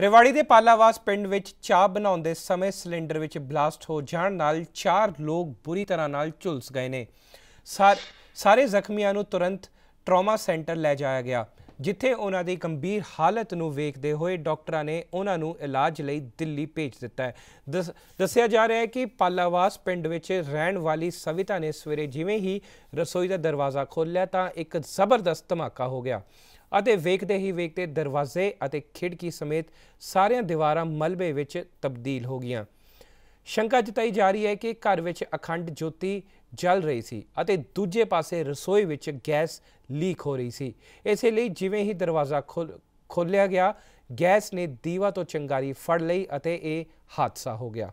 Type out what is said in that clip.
ਰੇਵਾੜੀ ਦੇ ਪਾਲਾਵਾਸ ਪਿੰਡ ਵਿੱਚ ਚਾਹ ਬਣਾਉਂਦੇ ਸਮੇਂ ਸਿਲੰਡਰ ਵਿੱਚ ਬਲਾਸਟ ਹੋ ਜਾਣ ਨਾਲ 4 ਲੋਕ ਬੁਰੀ ਤਰ੍ਹਾਂ ਨਾਲ ਝੁਲਸ ਗਏ ਨੇ। ਸਾਰ- ਸਾਰੇ ਜ਼ਖਮੀਆਂ ਨੂੰ ਤੁਰੰਤ ਟਰਾਮਾ ਸੈਂਟਰ ਲੈ ਜਾਇਆ ਗਿਆ, ਜਿੱਥੇ ਉਹਨਾਂ ਦੀ ਗੰਭੀਰ ਹਾਲਤ ਨੂੰ ਵੇਖਦੇ ਹੋਏ ਡਾਕਟਰਾਂ ਨੇ ਉਹਨਾਂ ਨੂੰ ਇਲਾਜ ਲਈ ਦਿੱਲੀ ਭੇਜ ਦਿੱਤਾ ਹੈ। ਦਸ- ਦੱਸਿਆ ਜਾ ਰਿਹਾ ਹੈ ਕਿ ਪਾਲਾਵਾਸ ਪਿੰਡ ਵਿੱਚ ਰਹਿਣ ਵਾਲੀ ਸਵਿਤਾ ਨੇ ਸਵੇਰੇ ਜਿਵੇਂ ਹੀ ਰਸੋਈ ਦਾ ਦਰਵਾਜ਼ਾ ਖੋਲ੍ਹਿਆ ਤਾਂ ਇੱਕ ਜ਼ਬਰਦਸਤ ਧਮਾਕਾ ਹੋ ਗਿਆ। ਅਤੇ ਵੇਖਦੇ ਹੀ ਵੇਖਦੇ ਦਰਵਾਜ਼ੇ ਅਤੇ ਖਿੜਕੀ ਸਮੇਤ ਸਾਰੀਆਂ ਦੀਵਾਰਾਂ ਮਲਬੇ ਵਿੱਚ ਤਬਦੀਲ ਹੋ ਗਈਆਂ। ਸ਼ੰਕਾ ਜਤਾਈ ਜਾ ਰਹੀ ਹੈ ਕਿ ਘਰ ਵਿੱਚ ਅਖੰਡ ਜੋਤੀ ਜਲ ਰਹੀ ਸੀ ਅਤੇ ਦੂਜੇ ਪਾਸੇ ਰਸੋਈ ਵਿੱਚ ਗੈਸ ਲੀਕ ਹੋ ਰਹੀ ਸੀ। ਇਸੇ ਲਈ ਜਿਵੇਂ ਹੀ ਦਰਵਾਜ਼ਾ ਖੋਲ- ਖੋਲ੍ਹਿਆ ਗਿਆ, ਗੈਸ ਨੇ ਦੀਵਾ ਤੋਂ ਚੰਗਾਰੀ ਫੜ ਲਈ ਅਤੇ ਇਹ ਹਾਦਸਾ ਹੋ ਗਿਆ।